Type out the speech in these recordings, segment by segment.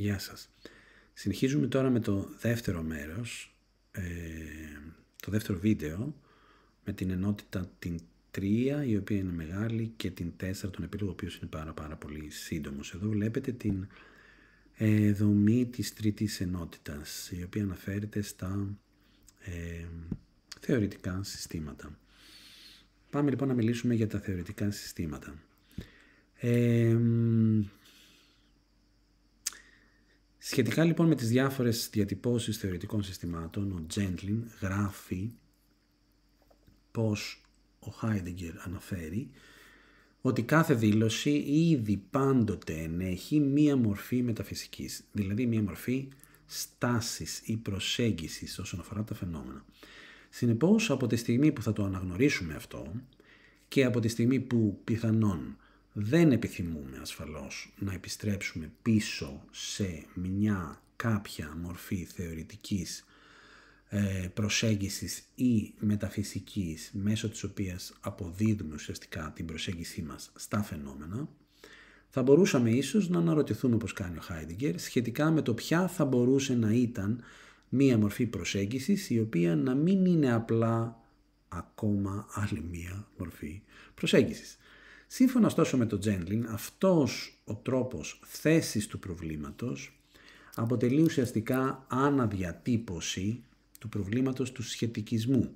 Γεια σας. Συνεχίζουμε τώρα με το δεύτερο μέρος, ε, το δεύτερο βίντεο, με την ενότητα την 3, η οποία είναι μεγάλη, και την 4, τον επίλογο, ο οποίος είναι πάρα πάρα πολύ σύντομος. Εδώ βλέπετε την ε, δομή της τρίτης ενότητας, η οποία αναφέρεται στα ε, θεωρητικά συστήματα. Πάμε λοιπόν να μιλήσουμε για τα θεωρητικά συστήματα. Ε, σχετικά λοιπόν με τις διάφορες διατυπώσεις θεωρητικών συστημάτων, ο Τζέντλιν γράφει πως ο Χάιντεγκερ αναφέρει ότι κάθε δήλωση ήδη πάντοτε ενέχει μία μορφή μεταφυσικής, δηλαδή μία μορφή στάσης ή προσέγγισης όσον αφορά τα φαινόμενα. Συνεπώς, από τη στιγμή που θα το αναγνωρίσουμε αυτό και από τη στιγμή που πιθανόν δεν επιθυμούμε ασφαλώς να επιστρέψουμε πίσω σε μια κάποια μορφή θεωρητικής ε, προσέγγισης ή μεταφυσικής μέσω της οποίας αποδίδουμε ουσιαστικά την προσέγγισή μας στα φαινόμενα, θα μπορούσαμε ίσως να αναρωτηθούμε όπως κάνει ο Χάιντιγκερ σχετικά με το ποια θα μπορούσε να ήταν μία μορφή προσέγγισης η οποία να μην είναι απλά ακόμα άλλη μία μορφή προσέγγισης. Σύμφωνα ωστόσο με το Τζέντλιν, αυτός ο τρόπος θέσης του προβλήματος αποτελεί ουσιαστικά αναδιατύπωση του προβλήματος του σχετικισμού.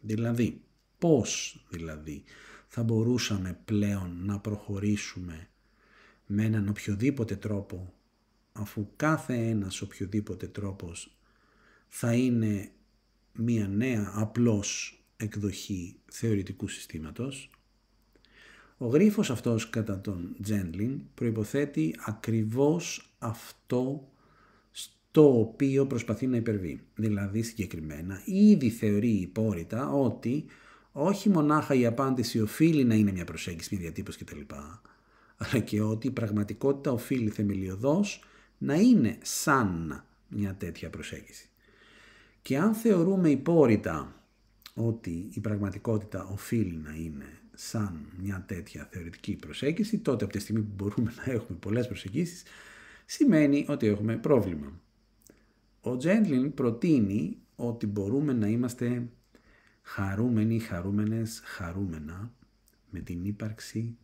Δηλαδή, πώς δηλαδή θα μπορούσαμε πλέον να προχωρήσουμε με έναν οποιοδήποτε τρόπο, αφού κάθε ένας οποιοδήποτε τρόπος θα είναι μία νέα απλώς εκδοχή θεωρητικού συστήματος, ο γρίφος αυτός κατά τον Τζέντλιν προϋποθέτει ακριβώς αυτό το οποίο προσπαθεί να υπερβεί. Δηλαδή συγκεκριμένα ήδη θεωρεί υπόρριτα ότι όχι μονάχα η απάντηση οφείλει να είναι μια προσέγγιση, μια διατύπωση κτλ. Αλλά και ότι η πραγματικότητα οφείλει θεμελιωδώς να είναι σαν μια τέτοια προσέγγιση. Και αν θεωρούμε υπόρριτα ότι η πραγματικότητα οφείλει να είναι σαν μια τέτοια θεωρητική προσέγγιση, τότε από τη στιγμή που μπορούμε να έχουμε πολλές προσεγγίσεις, σημαίνει ότι έχουμε πρόβλημα. Ο Τζέντλιν προτείνει ότι μπορούμε να είμαστε χαρούμενοι, χαρούμενες, χαρούμενα με την ύπαρξη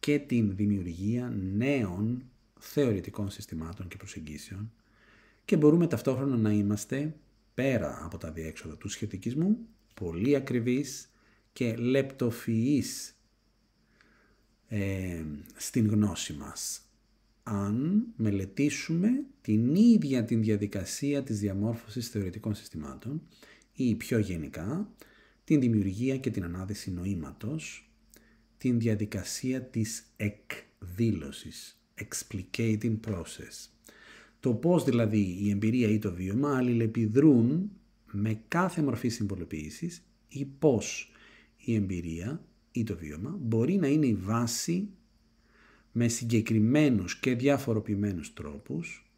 και την δημιουργία νέων θεωρητικών συστημάτων και προσεγγίσεων και μπορούμε ταυτόχρονα να είμαστε πέρα από τα διέξοδα του σχετικισμού πολύ ακριβείς και λεπτοφυείς ε, στην γνώση μας αν μελετήσουμε την ίδια την διαδικασία της διαμόρφωσης θεωρητικών συστημάτων ή πιο γενικά την δημιουργία και την ανάδυση νοήματος, την διαδικασία της εκδήλωσης, explicating process. Το πώς δηλαδή η εμπειρία ή το βίωμα αλληλεπιδρούν με κάθε μορφή συμβολοποίησης ή πώς η εμπειρία ή το βίωμα μπορεί να είναι η βάση με συγκεκριμένους και διαφοροποιημένους τρόπους,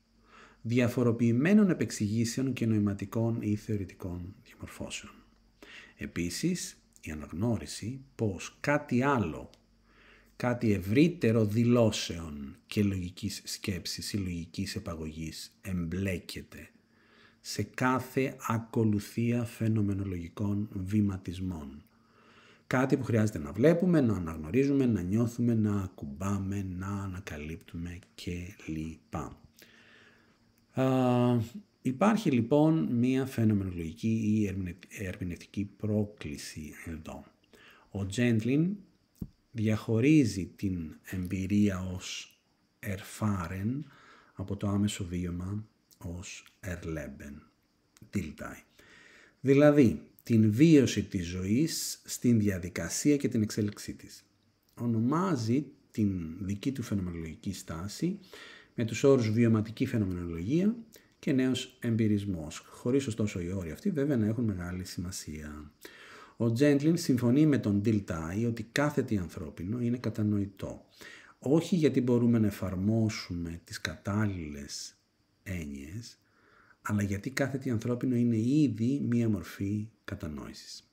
διαφοροποιημένων επεξηγήσεων και νοηματικών ή θεωρητικών διαμορφώσεων. Επίσης, η αναγνώριση πως κάτι άλλο, κάτι ευρύτερο δηλώσεων και λογικής σκέψης ή λογικής επαγωγής εμπλέκεται σε κάθε ακολουθία φαινομενολογικών βηματισμών Κάτι που χρειάζεται να βλέπουμε, να αναγνωρίζουμε, να νιώθουμε, να ακουμπάμε, να ανακαλύπτουμε κλπ. υπάρχει λοιπόν μία φαινομενολογική ή ερμηνευτική πρόκληση εδώ. Ο Τζέντλιν διαχωρίζει την εμπειρία ως erfahren από το άμεσο βίωμα ως erleben, Δηλαδή, την βίωση της ζωής στην διαδικασία και την εξέλιξή της. Ονομάζει την δική του φαινομενολογική στάση με τους όρους βιωματική φαινομενολογία και νέος εμπειρισμός, χωρίς ωστόσο οι όροι αυτοί βέβαια να έχουν μεγάλη σημασία. Ο Τζέντλιν συμφωνεί με τον Ντιλ Τάι ότι κάθε τι ανθρώπινο είναι κατανοητό. Όχι γιατί μπορούμε να εφαρμόσουμε τις κατάλληλες έννοιες, αλλά γιατί κάθε τι ανθρώπινο είναι ήδη μία μορφή κατανόησης.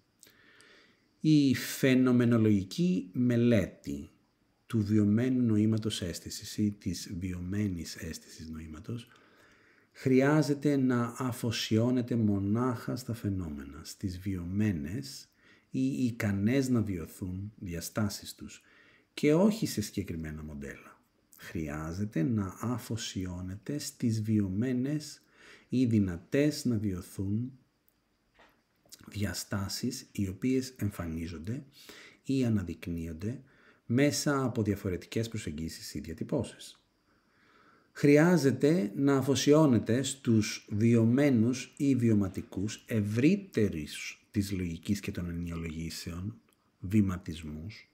Η φαινομενολογική μελέτη του βιωμένου νοήματος αίσθησης ή της βιωμένης αίσθησης νοήματος χρειάζεται να αφοσιώνεται μονάχα στα φαινόμενα, στις βιωμένες ή ικανές να βιωθούν διαστάσεις τους και όχι σε συγκεκριμένα μοντέλα. Χρειάζεται να αφοσιώνεται στις βιωμένες ή δυνατές να βιωθούν διαστάσεις οι οποίες εμφανίζονται ή αναδεικνύονται μέσα από διαφορετικές προσεγγίσεις ή διατυπώσεις. Χρειάζεται να αφοσιώνεται στους βιωμένους ή βιωματικούς ευρύτερης της λογικής και των ενιολογήσεων βηματισμούς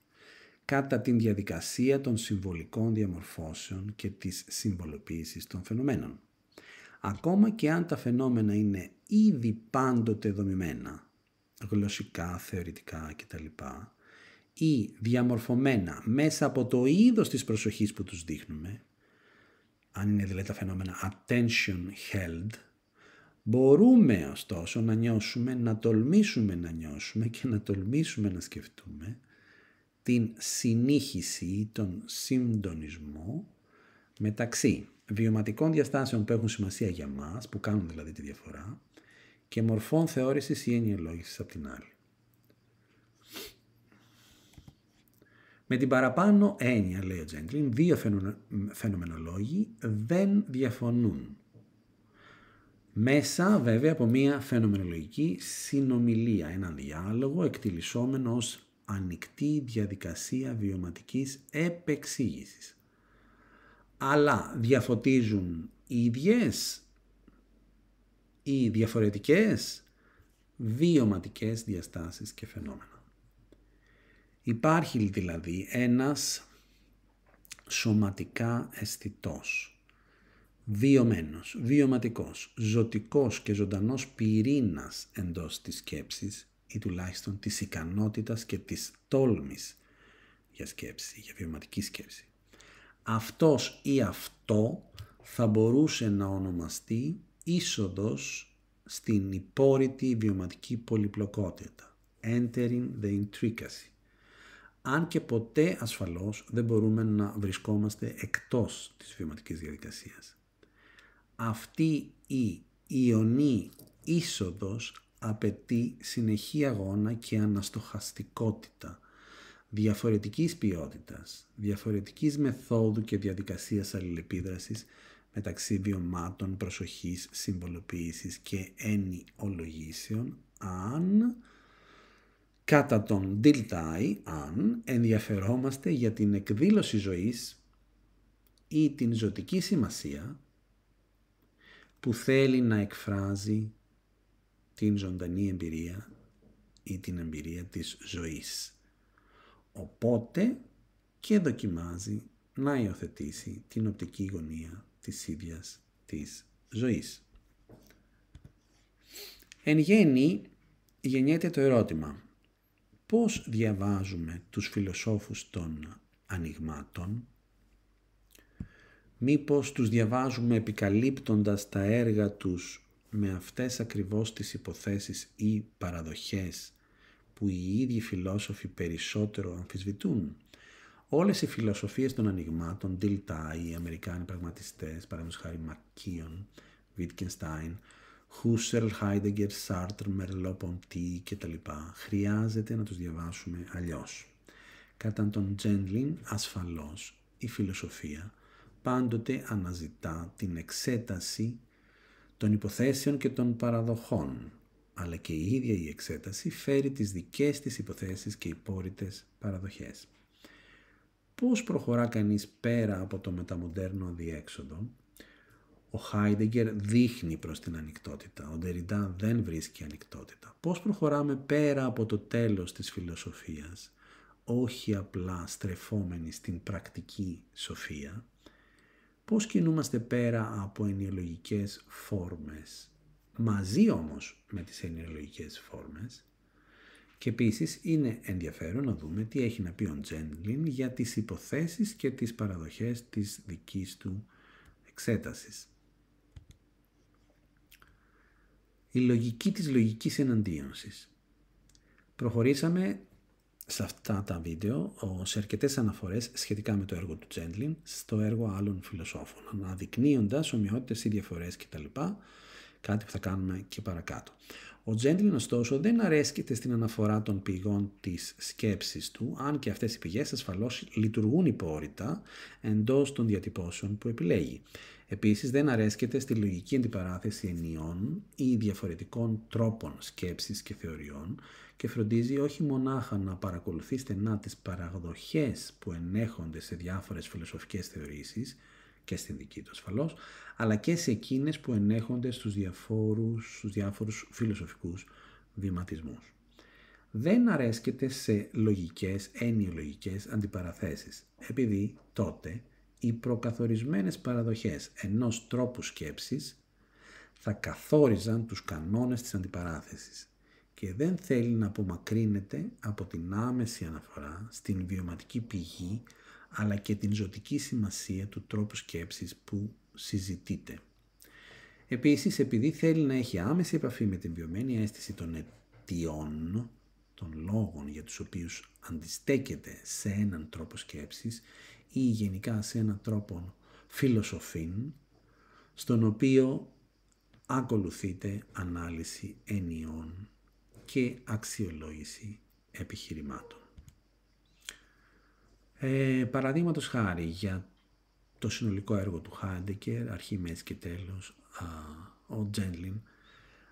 κατά την διαδικασία των συμβολικών διαμορφώσεων και της συμβολοποίησης των φαινομένων. Ακόμα και αν τα φαινόμενα είναι ήδη πάντοτε δομημένα, γλωσσικά, θεωρητικά κτλ. ή διαμορφωμένα μέσα από το είδος της προσοχής που τους δείχνουμε, αν είναι δηλαδή τα φαινόμενα attention held, μπορούμε ωστόσο να νιώσουμε, να τολμήσουμε να νιώσουμε και να τολμήσουμε να σκεφτούμε την συνήχιση, τον συντονισμό μεταξύ βιωματικών διαστάσεων που έχουν σημασία για μας, που κάνουν δηλαδή τη διαφορά, και μορφών θεώρησης ή ενιολόγησης από την άλλη. Με την παραπάνω έννοια, λέει ο Τζέντλιν, δύο φαινομενολόγοι δεν διαφωνούν. Μέσα βέβαια από μια φαινομενολογική συνομιλία, έναν διάλογο εκτιλισόμενο ως ανοιχτή διαδικασία βιωματικής επεξήγησης. Αλλά διαφωτίζουν ίδιες ή διαφορετικές βιωματικές διαστάσεις και φαινόμενα. Υπάρχει δηλαδή ένας σωματικά αισθητός, βιωμένος, βιωματικός, ζωτικός και ζωντανός πυρήνας εντός της σκέψης ή τουλάχιστον της ικανότητας και της τόλμης για σκέψη, για βιωματική σκέψη. Αυτός ή αυτό θα μπορούσε να ονομαστεί είσοδος στην υπόρρητη βιωματική πολυπλοκότητα. Entering the intricacy. Αν και ποτέ ασφαλώς δεν μπορούμε να βρισκόμαστε εκτός της βιωματικής διαδικασίας. Αυτή η ιονή είσοδος απαιτεί συνεχή αγώνα και αναστοχαστικότητα, διαφορετικής ποιότητας, διαφορετικής μεθόδου και διαδικασίας αλληλεπίδρασης μεταξύ βιωμάτων προσοχής, συμβολοποίησης και ενιολογήσεων αν κατά τον Diltai αν ενδιαφερόμαστε για την εκδήλωση ζωής ή την ζωτική σημασία που θέλει να εκφράζει την ζωντανή εμπειρία ή την εμπειρία της ζωής. Οπότε και δοκιμάζει να υιοθετήσει την οπτική γωνία της ίδιας της ζωής. Εν γέννη γεννιέται το ερώτημα πώς διαβάζουμε τους φιλοσόφους των ανοιγμάτων; Μήπως τους διαβάζουμε επικαλύπτοντας τα έργα τους με αυτές ακριβώς τις υποθέσεις ή παραδοχές; Που οι ίδιοι φιλόσοφοι περισσότερο αμφισβητούν. Όλες οι φιλοσοφίες των ανοιγμάτων, Diltai, οι Αμερικάνοι πραγματιστές, παραδείγματος χάρη Μακίον, Wittgenstein, Husserl, Heidegger, Sartre, Merleau-Ponty κτλ. Χρειάζεται να τους διαβάσουμε αλλιώς. Κατά τον Τζέντλιν, ασφαλώς, η φιλοσοφία πάντοτε αναζητά την εξέταση των υποθέσεων και των παραδοχών, αλλά και η ίδια η εξέταση φέρει τις δικές της υποθέσεις και υπόρρητες παραδοχές. Πώς προχωρά κανείς πέρα από το μεταμοντέρνο αδιέξοδο, ο Χάιντεγκερ δείχνει προς την ανοιχτότητα, ο Ντεριντά δεν βρίσκει ανοιχτότητα. Πώς προχωράμε πέρα από το τέλος της φιλοσοφίας, όχι απλά στρεφόμενοι στην πρακτική σοφία, πώς κινούμαστε πέρα από ενιολογικές φόρμες, μαζί όμως με τις ενιολογικές φόρμες, και επίσης είναι ενδιαφέρον να δούμε τι έχει να πει ο Τζέντλιν για τις υποθέσεις και τις παραδοχές της δικής του εξέτασης. Η λογική της λογικής εναντίωσης. Προχωρήσαμε σε αυτά τα βίντεο σε αρκετές αναφορές σχετικά με το έργο του Τζέντλιν στο έργο άλλων φιλοσόφων, αναδεικνύοντας ομοιότητες ή διαφορές κτλ. Κάτι που θα κάνουμε και παρακάτω. Ο Τζέντλιν ωστόσο δεν αρέσκεται στην αναφορά των πηγών της σκέψης του, αν και αυτές οι πηγές ασφαλώς λειτουργούν υπόρρητα εντός των διατυπώσεων που επιλέγει. Επίσης δεν αρέσκεται στη λογική αντιπαράθεση ενιών ή διαφορετικών τρόπων σκέψης και θεωριών και φροντίζει όχι μονάχα να παρακολουθεί στενά τις παραγωγές που ενέχονται σε διάφορες φιλοσοφικές θεωρήσεις και στην δική του ασφαλώς, αλλά και σε εκείνες που ενέχονται στους, διαφόρους, στους διάφορους φιλοσοφικούς βηματισμούς. Δεν αρέσκεται σε λογικές, ενιολογικές αντιπαραθέσεις, επειδή τότε οι προκαθορισμένες παραδοχές ενός τρόπου σκέψης θα καθόριζαν τους κανόνες της αντιπαράθεσης και δεν θέλει να απομακρύνεται από την άμεση αναφορά στην βιωματική πηγή αλλά και την ζωτική σημασία του τρόπου σκέψης που συζητείται. Επίσης, επειδή θέλει να έχει άμεση επαφή με την βιωμένη αίσθηση των αιτιών, των λόγων για τους οποίους αντιστέκεται σε έναν τρόπο σκέψης ή γενικά σε έναν τρόπο φιλοσοφήν, στον οποίο ακολουθείται ανάλυση ενιών και αξιολόγηση επιχειρημάτων. Ε, Παραδείγματος χάρη για το συνολικό έργο του Χάιντεκερ, αρχή, μέση και τέλος, ο Τζέντλιν,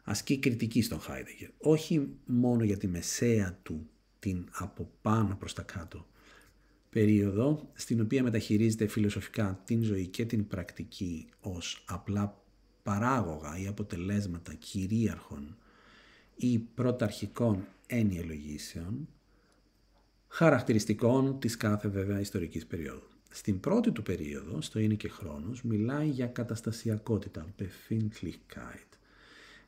ασκεί κριτική στον Χάιντεκερ. Όχι μόνο για τη μεσαία του, την από πάνω προς τα κάτω περίοδο, στην οποία μεταχειρίζεται φιλοσοφικά την ζωή και την πρακτική ως απλά παράγωγα ή αποτελέσματα κυρίαρχων ή πρωταρχικών ενιολογήσεων, χαρακτηριστικών της κάθε βέβαια ιστορικής περίοδου. Στην πρώτη του περίοδο, στο «Είναι και χρόνος», μιλάει για καταστασιακότητα, Befindlichkeit,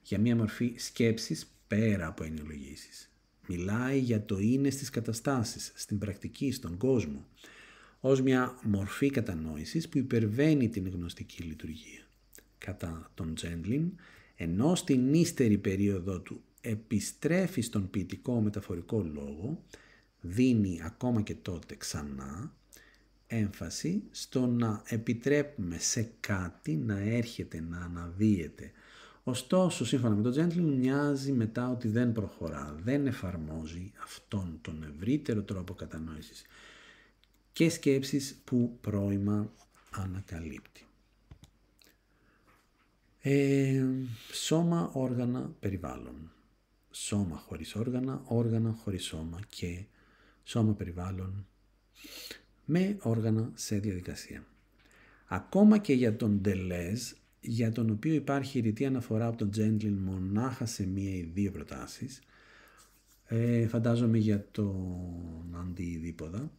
για μια μορφή σκέψης πέρα από ενιολογήσεις. Μιλάει για το είναι στις καταστάσεις, στην πρακτική, στον κόσμο, ως μια μορφή κατανόησης που υπερβαίνει την γνωστική λειτουργία. Κατά τον Τζέντλιν, ενώ στην ύστερη περίοδο του επιστρέφει στον ποιητικό μεταφορικό λόγο, δίνει ακόμα και τότε ξανά έμφαση στο να επιτρέπουμε σε κάτι να έρχεται, να αναδύεται. Ωστόσο, σύμφωνα με τον Τζέντλιν, μοιάζει μετά ότι δεν προχωρά, δεν εφαρμόζει αυτόν τον ευρύτερο τρόπο κατανόησης και σκέψεις που πρώιμα ανακαλύπτει. Ε, σώμα, όργανα, περιβάλλον. Σώμα χωρίς όργανα, όργανα χωρίς σώμα και σώμα περιβάλλον με όργανα σε διαδικασία. Ακόμα και για τον Deleuze, για τον οποίο υπάρχει ρητή αναφορά από τον Τζέντλιν μονάχα σε μία ή δύο προτάσεις, ε, φαντάζομαι για τον αντιδίποδα,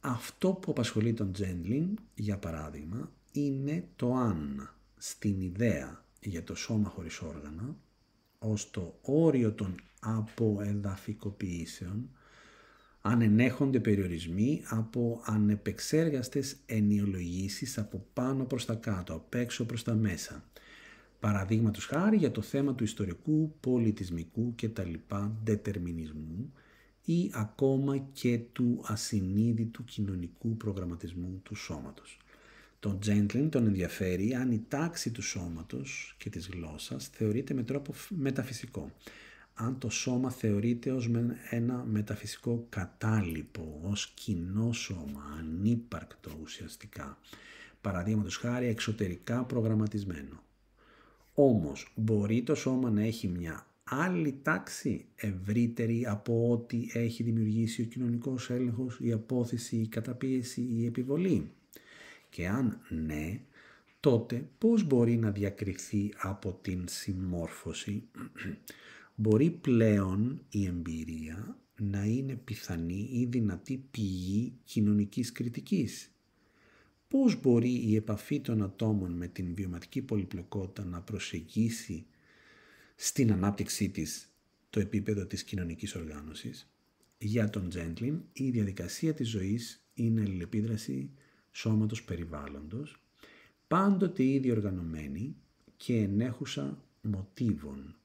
αυτό που απασχολεί τον Τζέντλιν, για παράδειγμα, είναι το αν στην ιδέα για το σώμα χωρίς όργανα, ως το όριο των αποεδαφικοποιήσεων, αν ενέχονται περιορισμοί από ανεπεξέργαστες ενιολογήσεις από πάνω προς τα κάτω, απ' έξω προς τα μέσα. Παραδείγματος χάρη για το θέμα του ιστορικού, πολιτισμικού και τα λοιπά δετερμινισμού ή ακόμα και του ασυνείδητου κοινωνικού προγραμματισμού του σώματος. Τον Τζέντλιν τον ενδιαφέρει αν η τάξη του σώματος και της γλώσσας θεωρείται με τρόπο μεταφυσικό αν το σώμα θεωρείται ως ένα μεταφυσικό κατάλοιπο, ως κοινό σώμα, ανύπαρκτο ουσιαστικά, παραδείγματος χάρη εξωτερικά προγραμματισμένο. Όμως μπορεί το σώμα να έχει μια άλλη τάξη ευρύτερη από ό,τι έχει δημιουργήσει ο κοινωνικός έλεγχος, η απόθεση, η καταπίεση, η επιβολή. Και αν ναι, τότε πώς μπορεί να διακριθεί από την συμμόρφωση μπορεί πλέον η εμπειρία να είναι πιθανή ή δυνατή πηγή κοινωνικής κριτικής. Πώς μπορεί η επαφή των ατόμων με την βιωματική πολυπλοκότητα να προσεγγίσει στην ανάπτυξή της το επίπεδο της κοινωνικής οργάνωσης; Για τον Τζέντλιν η διαδικασία της ζωής είναι αλληλεπίδραση σώματος περιβάλλοντος, πάντοτε ήδη οργανωμένη και ενέχουσα μοτίβων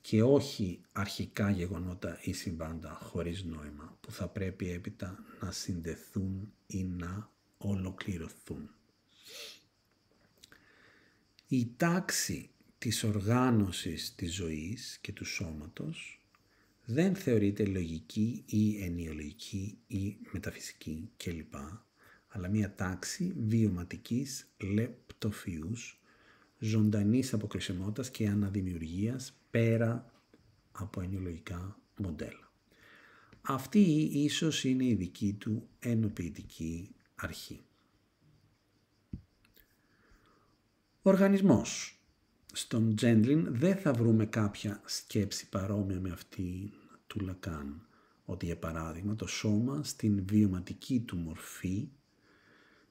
και όχι αρχικά γεγονότα ή συμβάντα χωρίς νόημα που θα πρέπει έπειτα να συνδεθούν ή να ολοκληρωθούν. Η τάξη της οργάνωσης της ζωής και του σώματος δεν θεωρείται λογική ή ενιολογική ή μεταφυσική κλπ. αλλά μια τάξη βιωματικής λεπτοφιούς, ζωντανής αποκρισιμότητας και αναδημιουργίας πέρα από ενιολογικά μοντέλα. Αυτή ίσως είναι η δική του ενοποιητική αρχή. Οργανισμός. Στον Τζέντλιν δεν θα βρούμε κάποια σκέψη παρόμοια με αυτή του Λακάν. Ότι για παράδειγμα το σώμα στην βιωματική του μορφή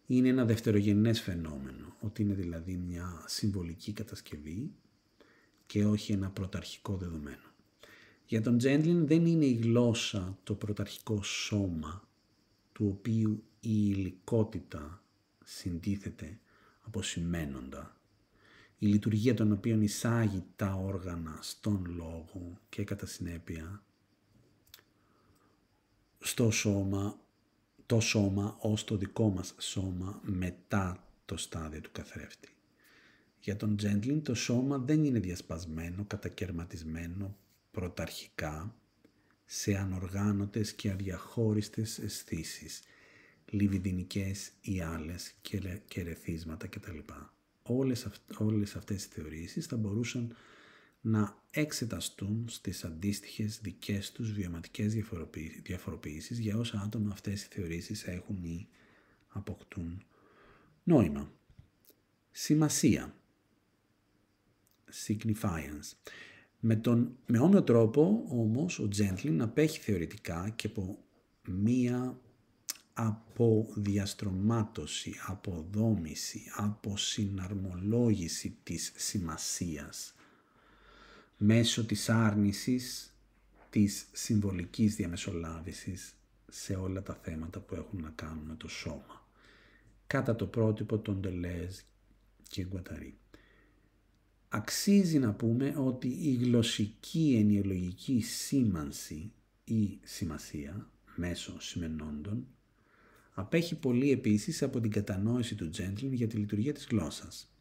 είναι ένα δευτερογενές φαινόμενο. Ότι είναι δηλαδή μια συμβολική κατασκευή και όχι ένα πρωταρχικό δεδομένο. Για τον Τζέντλιν δεν είναι η γλώσσα το πρωταρχικό σώμα του οποίου η υλικότητα συντίθεται από σημαίνοντα η λειτουργία των οποίων εισάγει τα όργανα στον λόγο και κατά συνέπεια στο σώμα, το σώμα ως το δικό μας σώμα μετά το στάδιο του καθρέφτη. Για τον Τζέντλιν το σώμα δεν είναι διασπασμένο, κατακαιρματισμένο πρωταρχικά σε ανοργάνωτες και αδιαχώριστες αισθήσεις, λιβιδινικές ή άλλες και ρεθίσματα κτλ όλες, όλες αυτές οι θεωρήσεις θα μπορούσαν να εξεταστούν στις αντίστοιχες δικές τους βιωματικές διαφοροποιήσεις για όσα άτομα αυτές οι θεωρήσεις έχουν ή αποκτούν νόημα. Σημασία. Signifiance. Με τον με όμοιο τρόπο όμως ο Τζέντλιν απέχει θεωρητικά και από μία από διαστρωμάτωση, από δόμηση, από συναρμολόγηση της σημασίας μέσω της άρνησης της συμβολικής διαμεσολάβησης σε όλα τα θέματα που έχουν να κάνουν με το σώμα κατά το πρότυπο των Τελέζ και Γκουαταρί. Αξίζει να πούμε ότι η γλωσσική ενιολογική σήμανση ή σημασία μέσω σημενόντων απέχει πολύ επίσης από την κατανόηση του Τζέντλιν για τη λειτουργία της γλώσσας.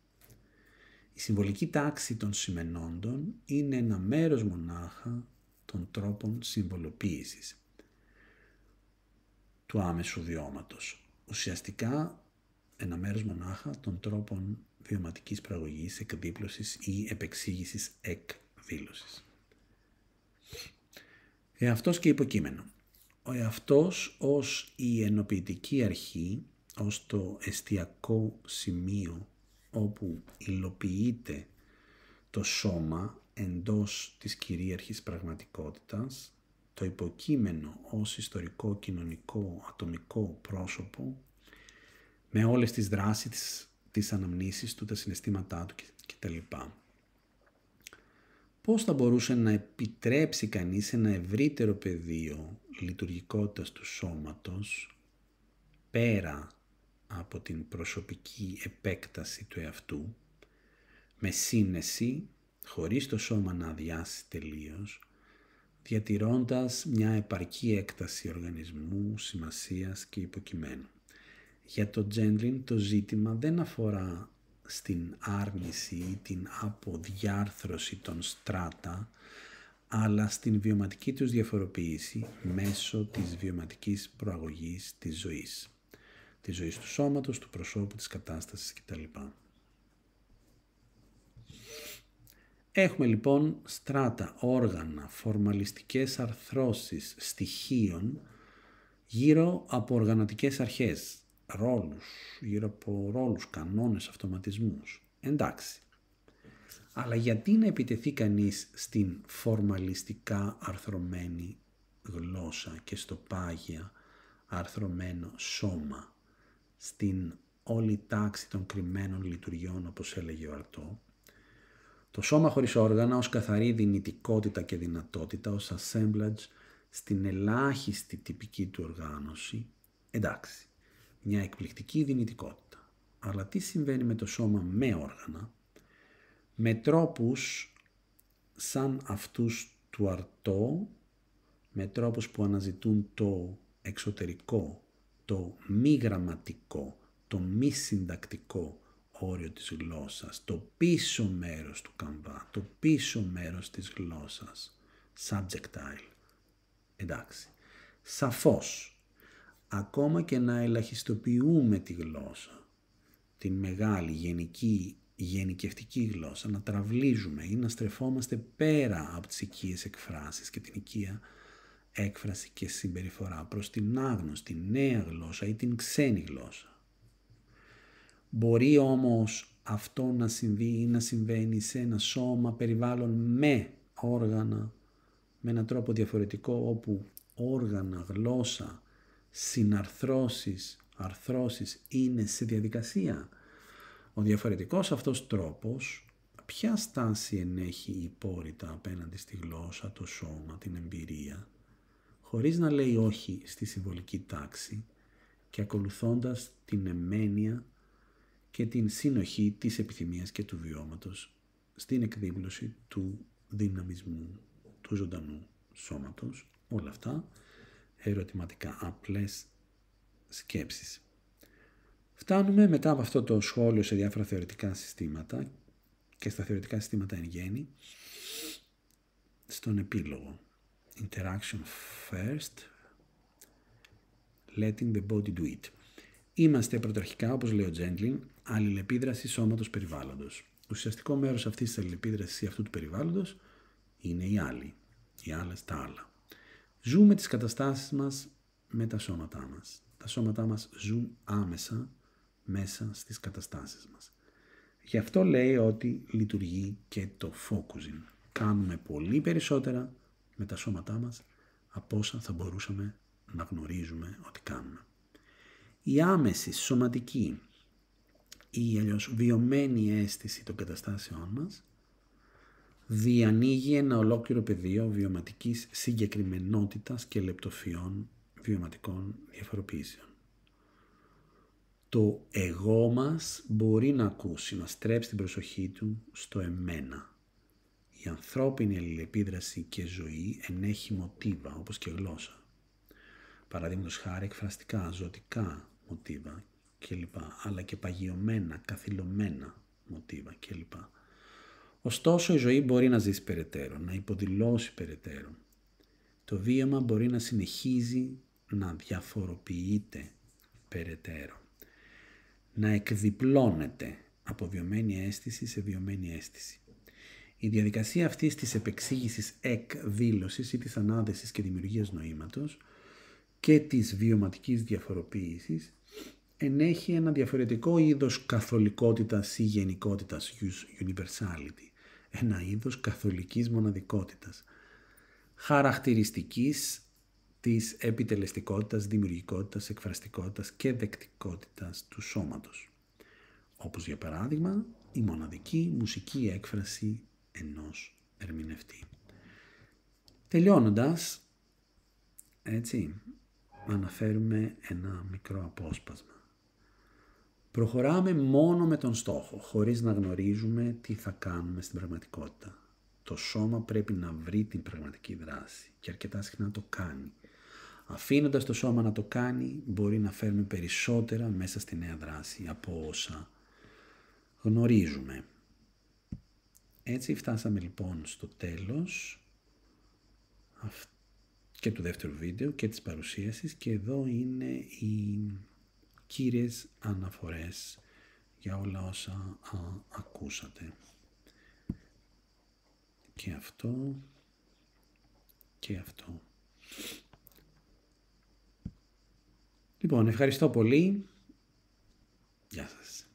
Η συμβολική τάξη των σημενόντων είναι ένα μέρος μονάχα των τρόπων συμβολοποίησης του άμεσου βιώματος. Ουσιαστικά ένα μέρος μονάχα των τρόπων βιωματικής πραγωγής, εκδίπλωσης ή επεξήγησης εκδήλωσης. Εαυτός και υποκείμενο ο εαυτός ως η ενοποιητική αρχή, ως το εστιακό σημείο όπου υλοποιείται το σώμα εντός της κυρίαρχης πραγματικότητας, το υποκείμενο ως ιστορικό, κοινωνικό, ατομικό πρόσωπο, με όλες τις δράσεις, τις, τις αναμνήσεις του, τα συναισθήματά του κτλ πώς θα μπορούσε να επιτρέψει κανείς ένα ευρύτερο πεδίο λειτουργικότητας του σώματος πέρα από την προσωπική επέκταση του εαυτού με σύνεση, χωρίς το σώμα να αδειάσει τελείως, διατηρώντας μια επαρκή έκταση οργανισμού, σημασίας και υποκειμένου. Για το Τζέντλιν το ζήτημα δεν αφορά στην άρνηση ή την αποδιάρθρωση των στράτα, αλλά στην βιωματική τους διαφοροποίηση μέσω της βιωματικής προαγωγής της ζωής. Της ζωής του σώματος, του προσώπου, της κατάστασης κτλ. Έχουμε λοιπόν στράτα, όργανα, φορμαλιστικές αρθρώσεις στοιχείων γύρω από οργανωτικές αρχές, ρόλους, γύρω από ρόλους, κανόνες, αυτοματισμούς. Εντάξει. Αλλά γιατί να επιτεθεί κανείς στην φορμαλιστικά αρθρωμένη γλώσσα και στο πάγια αρθρωμένο σώμα, στην όλη τάξη των κρυμμένων λειτουργιών όπως έλεγε ο Αρτό, το σώμα χωρίς όργανα ως καθαρή δυνητικότητα και δυνατότητα, ως assemblage στην ελάχιστη τυπική του οργάνωση, εντάξει μια εκπληκτική δυνητικότητα. Αλλά τι συμβαίνει με το σώμα με όργανα, με τρόπους σαν αυτούς του αρτό με τρόπους που αναζητούν το εξωτερικό, το μη γραμματικό, το μη συντακτικό όριο της γλώσσας, το πίσω μέρος του καμβά, το πίσω μέρος της γλώσσας, subjectile. Εντάξει. Σαφώς, ακόμα και να ελαχιστοποιούμε τη γλώσσα, την μεγάλη γενική γενικευτική γλώσσα, να τραυλίζουμε ή να στρεφόμαστε πέρα από τις οικίες εκφράσεις και την οικία έκφραση και συμπεριφορά προς την άγνωστη νέα γλώσσα ή την ξένη γλώσσα. Μπορεί όμως αυτό να συμβεί ή να συμβαίνει σε ένα σώμα περιβάλλον με όργανα με έναν τρόπο διαφορετικό όπου όργανα, γλώσσα, συναρθρώσεις, αρθρώσεις είναι σε διαδικασία. Ο διαφορετικός αυτός τρόπος ποια στάση ενέχει υπόρριτα απέναντι στη γλώσσα, το σώμα, την εμπειρία, χωρίς να λέει όχι στη συμβολική τάξη και ακολουθώντας την εμένεια και την συνοχή της επιθυμίας και του βιώματος στην εκδήλωση του δυναμισμού του ζωντανού σώματος. Όλα αυτά ερωτηματικά, απλές σκέψεις. Φτάνουμε μετά από αυτό το σχόλιο σε διάφορα θεωρητικά συστήματα και στα θεωρητικά συστήματα εν γέννη στον επίλογο. Interaction first, letting the body do it. Είμαστε πρωταρχικά, όπως λέει ο Τζέντλιν, αλληλεπίδραση σώματος περιβάλλοντος. Ουσιαστικό μέρος αυτής της αλληλεπίδρασης ή αυτού του περιβάλλοντος είναι οι άλλοι, οι άλλες τα άλλα. Ζούμε τις καταστάσεις μας με τα σώματά μας. Τα σώματά μας ζουν άμεσα μέσα στις καταστάσεις μας. Γι' αυτό λέει ότι λειτουργεί και το focusing. Κάνουμε πολύ περισσότερα με τα σώματά μας από όσα θα μπορούσαμε να γνωρίζουμε ότι κάνουμε. Η άμεση σωματική ή αλλιώς βιωμένη αίσθηση των καταστάσεών μας διανοίγει ένα ολόκληρο πεδίο βιωματικής συγκεκριμενότητας και λεπτοφιών βιωματικών διαφοροποιήσεων. Το εγώ μας μπορεί να ακούσει, να στρέψει την προσοχή του στο εμένα. Η ανθρώπινη αλληλεπίδραση και ζωή ενέχει μοτίβα όπως και γλώσσα. Παραδείγματος χάρη εκφραστικά, ζωτικά μοτίβα κλπ. Αλλά και παγιωμένα, καθυλωμένα μοτίβα κλπ. Ωστόσο η ζωή μπορεί να ζήσει περαιτέρω, να υποδηλώσει περαιτέρω. Το βίωμα μπορεί να συνεχίζει να διαφοροποιείται περαιτέρω. Να εκδιπλώνεται από βιωμένη αίσθηση σε βιωμένη αίσθηση. Η διαδικασία αυτής της επεξήγησης εκδήλωσης ή της ανάδεσης και δημιουργίας νοήματος και της βιωματικής διαφοροποίησης ενέχει ένα διαφορετικό είδος καθολικότητας ή γενικότητας, universality ένα είδος καθολικής μοναδικότητας, χαρακτηριστικής της επιτελεστικότητας, δημιουργικότητας, εκφραστικότητας και δεκτικότητας του σώματος. Όπως για παράδειγμα η μοναδική μουσική έκφραση ενός ερμηνευτή. Τελειώνοντας, έτσι, αναφέρουμε ένα μικρό απόσπασμα. Προχωράμε μόνο με τον στόχο, χωρίς να γνωρίζουμε τι θα κάνουμε στην πραγματικότητα. Το σώμα πρέπει να βρει την πραγματική δράση και αρκετά συχνά το κάνει. Αφήνοντας το σώμα να το κάνει, μπορεί να φέρουμε περισσότερα μέσα στη νέα δράση από όσα γνωρίζουμε. Έτσι φτάσαμε λοιπόν στο τέλος και του δεύτερου βίντεο και της παρουσίασης και εδώ είναι η κύριες αναφορές για όλα όσα ακούσατε. Και αυτό και αυτό. Λοιπόν, ευχαριστώ πολύ. Γεια σας.